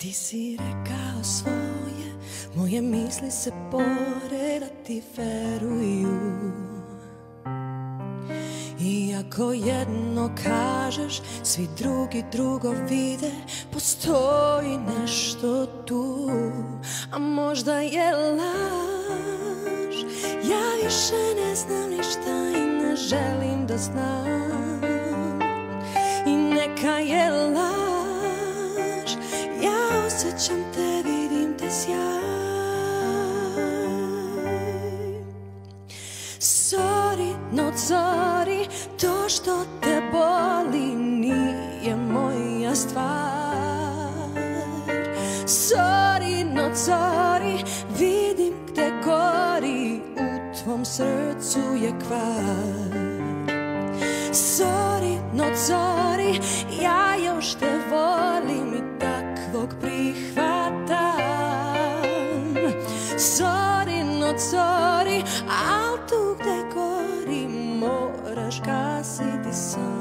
Ti si rekao svoje, moje misli se pore da ti veruju. Iako jedno kažeš, svi drugi drugo vide Postoji nešto tu, a možda je laž Ja više ne znam ništa i ne želim da znam. I neka je laž, sjaj. Sorry, not sorry, to što te boli nije moja stvar. Sorry, not sorry, vidim gde gori, u tvom srcu je kvar. Sorry, not sorry, ja još te Sorry, al tu gde gori moraš gasiti sam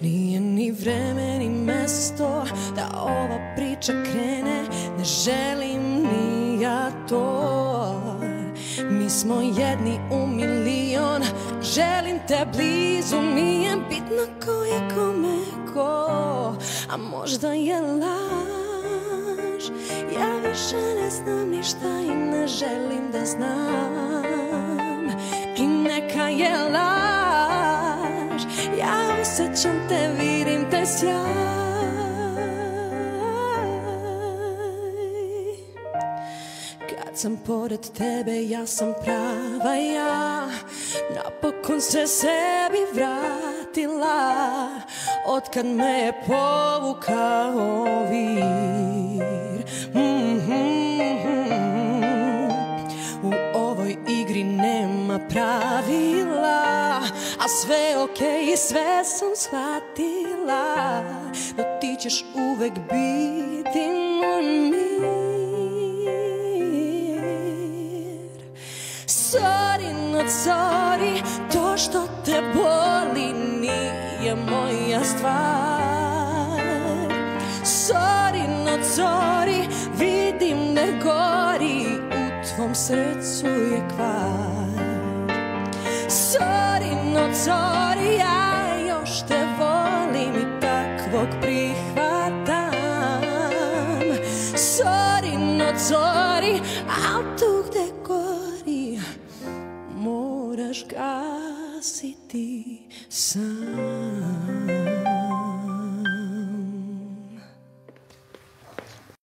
Nije ni vreme ni mesto da ova priča krene. Ne želim ni ja to. Mi smo jedni u milion Želim te blizu. Nije bitno ko je kome ko A možda je laž više ne znam ništa i ne želim da znam. I neka je laž Ja osjećam te, vidim te sjaj. Kad sam pored tebe ja sam prava ja. Napokon se sebi vratila. Otkad me je povukao vir pravila A sve okej i sve sam shvatila. No ti ćeš uvek biti moj mir. Sorry, not sorry, to što te boli nije moja stvar. Sorry, not sorry, vidim ne gori, u tvom srcu je kvar Sorry, no sorry, ja još te volim i takvog prihvatam Sorry, no sorry, al tu gde gori moraš gasiti sam